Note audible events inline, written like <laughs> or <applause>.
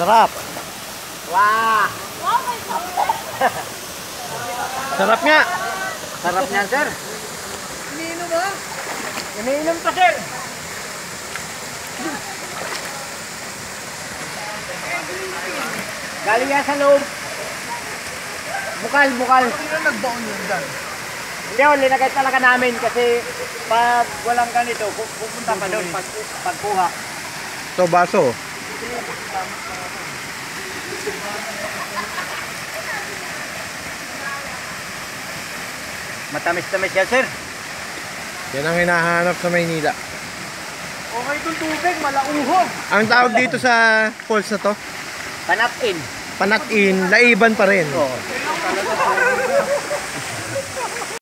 Sarap. Wah! <laughs> Sarap nga. Sarap niyan, sir. Iniinom ba? Iniinom to, sir. Galing yan sa loob. Bukal, bukal. Sino nagbaon yun dyan? Hindi, oh, linagay talaga namin kasi pag walang ganito, pu- pupunta pa doon pag, pagkuha. Ito, baso. Matamis-tamis yan, sir. Yan ang hinahanap sa Maynila. Okay itong tubig, malauhog. Ang tawag dito sa falls na to, Panatin. panatin, laiban pa rin. Oo.